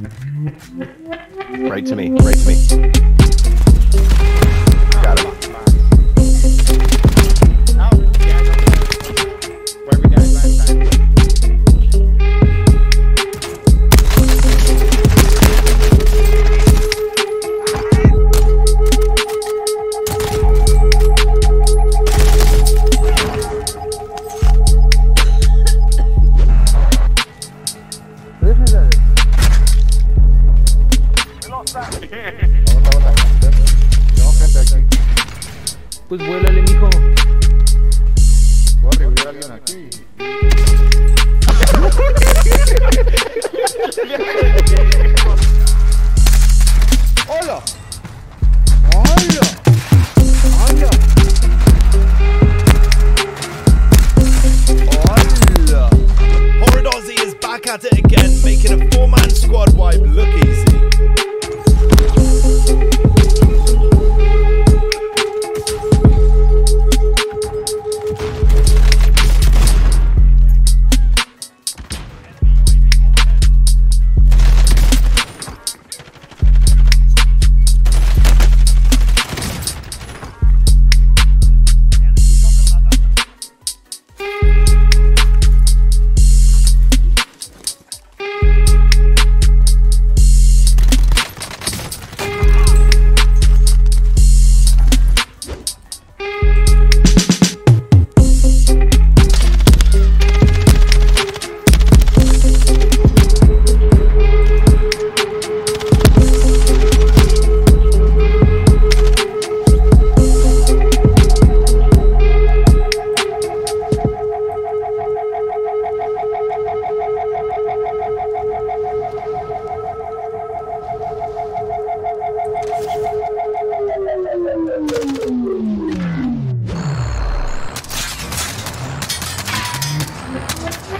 Right to me. Right to me. Got him. Where we died last time. Tengo gente aquí. Pues vuélale, mijo. Voy a revivir a alguien aquí. ¡Hola! ¡Hola! ¡Hola! ¡Hola! Horrid Aussie is back at it again, making a four-man squad wipe look easy. Hey,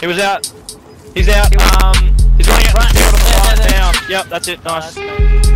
He was out. He's out. Um, he's running out Right. the field of the Yeah, fight yeah, yeah. down. Yep, that's it. Nice.